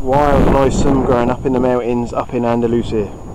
wild Noisome growing up in the mountains up in Andalusia.